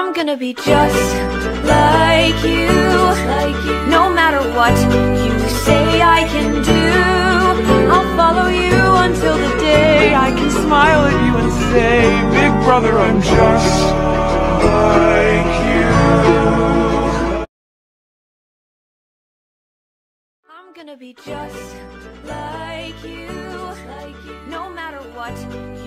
I'm gonna be just like you, no matter what you say I can do. I'll follow you until the day I can smile at you and say, Big brother, I'm just like you. I'm gonna be just like you, no matter what you.